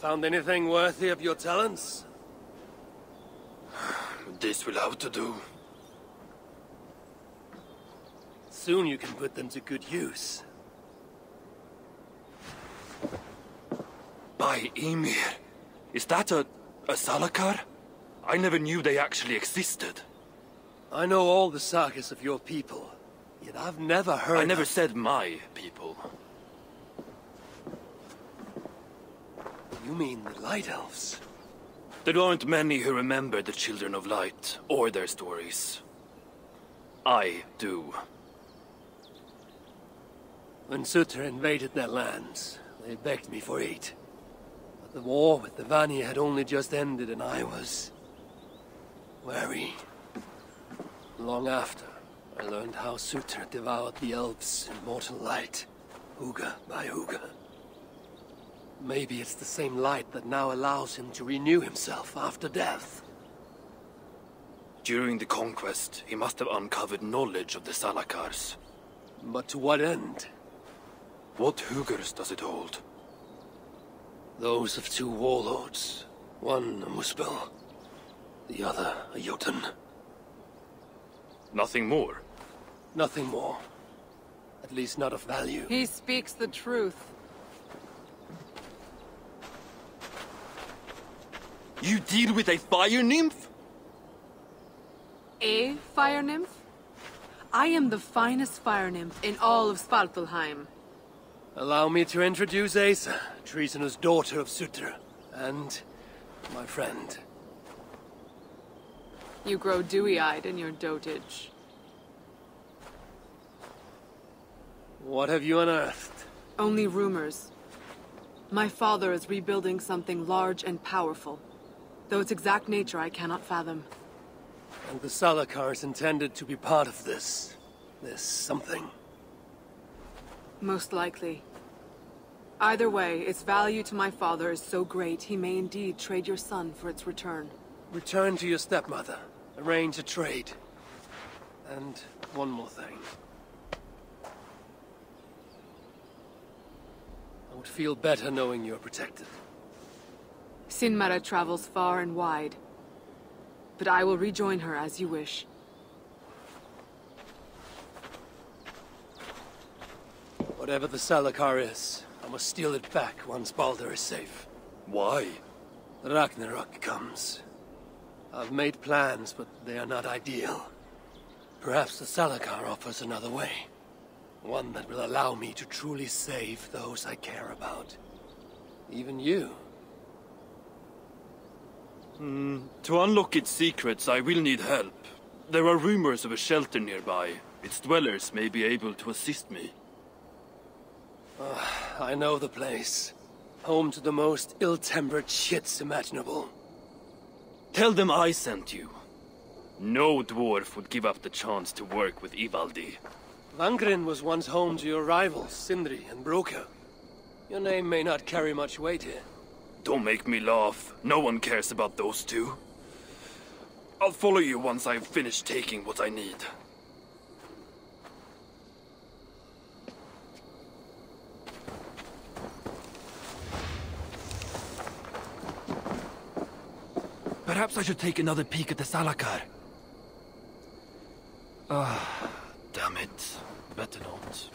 Found anything worthy of your talents? This will have to do. Soon you can put them to good use. By Ymir. Is that a... a Salakar? I never knew they actually existed. I know all the sagas of your people, yet I've never heard I never said my people. You mean the Light Elves? There aren't many who remember the Children of Light, or their stories. I do. When Surtr invaded their lands, they begged me for aid. But the war with the Vanir had only just ended and I was... wary. Long after, I learned how Surtr devoured the elves in mortal light, Hugr by Hugr. Maybe it's the same light that now allows him to renew himself after death. During the conquest, he must have uncovered knowledge of the Salakars. But to what end? What Hugers does it hold? Those of two warlords. One a Muspel, the other a Jotun. Nothing more. Nothing more. At least not of value. He speaks the truth. You deal with a fire nymph? A fire nymph? I am the finest fire nymph in all of Svartalfheim. Allow me to introduce Asa, treasonous daughter of Surtr, and my friend. You grow dewy-eyed in your dotage. What have you unearthed? Only rumors. My father is rebuilding something large and powerful. Though its exact nature I cannot fathom. And the Salakar is intended to be part of this. This something. Most likely. Either way, its value to my father is so great he may indeed trade your son for its return. Return to your stepmother. Arrange a trade. And one more thing. I would feel better knowing you're protected. Sinmara travels far and wide. But I will rejoin her as you wish. Whatever the Salakar is, I must steal it back once Baldur is safe. Why? Ragnarok comes. I've made plans, but they are not ideal. Perhaps the Salakar offers another way. One that will allow me to truly save those I care about. Even you. Mm, to unlock its secrets, I will need help. There are rumors of a shelter nearby. Its dwellers may be able to assist me. Ah, I know the place. Home to the most ill-tempered shits imaginable. Tell them I sent you. No dwarf would give up the chance to work with Ivaldi. Vangrin was once home to your rivals, Sindri and Brokkr. Your name may not carry much weight here. Don't make me laugh. No one cares about those two. I'll follow you once I've finished taking what I need. Perhaps I should take another peek at the Salakar. Ah, damn it. Better not.